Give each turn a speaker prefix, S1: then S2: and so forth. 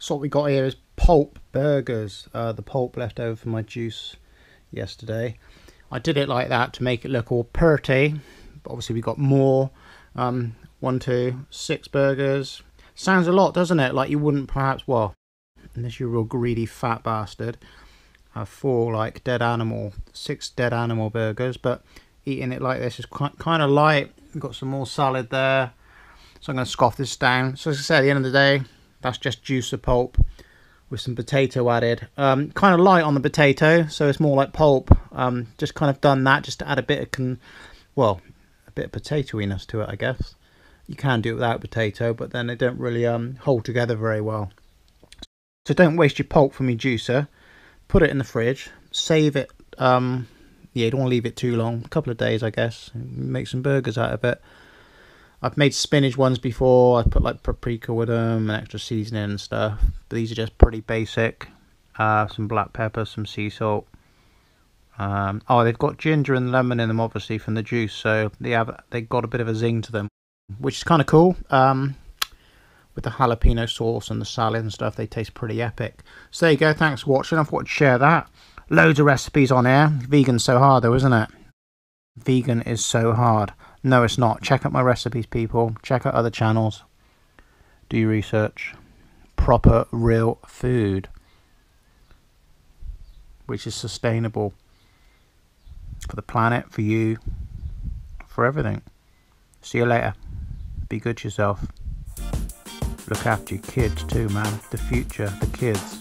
S1: So what we got here is pulp burgers. Uh, the pulp left over from my juice yesterday. I did it like that to make it look all pretty. But obviously we got more. Um, one, two, six burgers. Sounds a lot, doesn't it? Like you wouldn't perhaps, well, unless you're a real greedy fat bastard, have four like dead animal, six dead animal burgers. But eating it like this is quite kind of light. We've got some more salad there. So I'm going to scoff this down. So as I said, at the end of the day, that's just juice of pulp with some potato added. Um, kind of light on the potato, so it's more like pulp. Um, just kind of done that just to add a bit of, con well, a bit of potatoiness to it, I guess. You can do it without potato, but then they don't really um, hold together very well. So don't waste your pulp from your juicer. Put it in the fridge. Save it. Um, yeah, you don't want to leave it too long. A couple of days, I guess. Make some burgers out of it. I've made spinach ones before. I put like paprika with them and extra seasoning and stuff. But these are just pretty basic. Uh, some black pepper, some sea salt. Um, oh, they've got ginger and lemon in them, obviously from the juice. So they have they got a bit of a zing to them, which is kind of cool. Um, with the jalapeno sauce and the salad and stuff, they taste pretty epic. So there you go. Thanks for watching. I thought I'd share that. Loads of recipes on air. Vegan's so hard though, isn't it? Vegan is so hard. No, it's not. Check out my recipes, people. Check out other channels. Do your research. Proper, real food. Which is sustainable. For the planet, for you, for everything. See you later. Be good to yourself. Look after your kids too, man. The future, the kids.